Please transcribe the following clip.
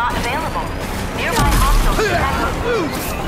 not available. Nearby hospitals